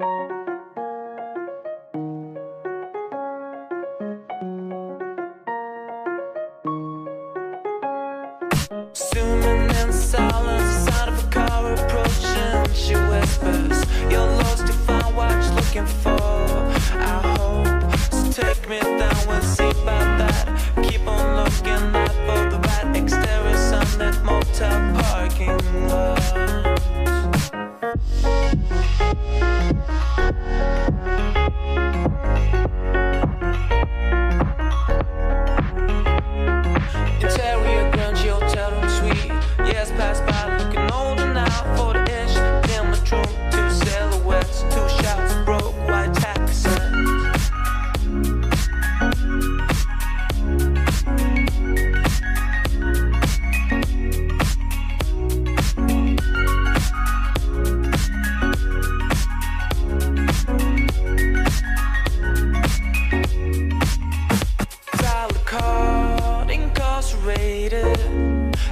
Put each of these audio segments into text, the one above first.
Zooming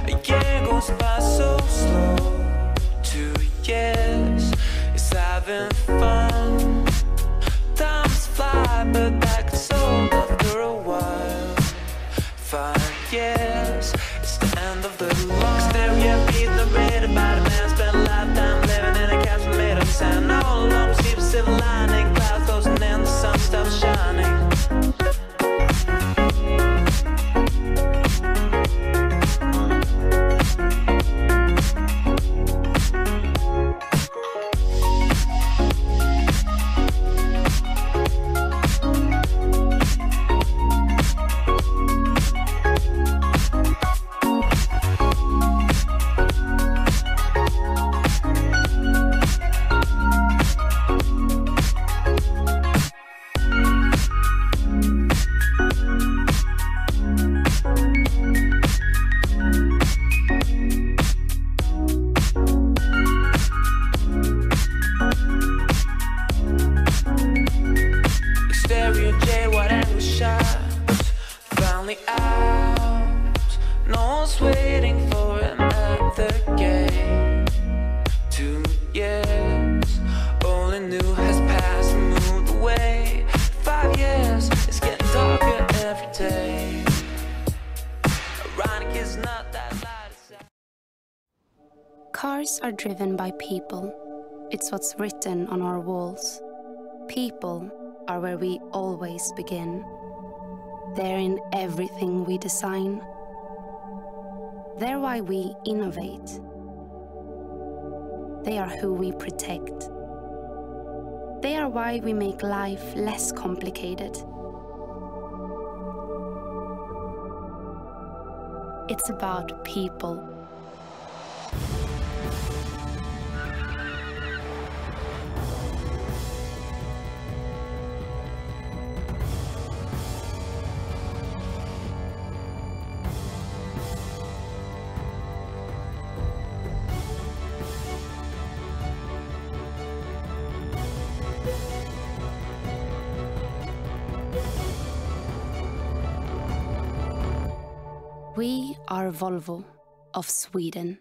Goes by so slow. Two years is having fun. Times fly, but that gets old after a while. Five years is the end of the long What shots Finally out. No one's waiting for him at the gate Two years knew has passed and moved away. Five years. It's getting darker every day. Ironic is not that light Cars are driven by people. It's what's written on our walls. People are where we always begin. They're in everything we design. They're why we innovate. They are who we protect. They are why we make life less complicated. It's about people. We are Volvo of Sweden.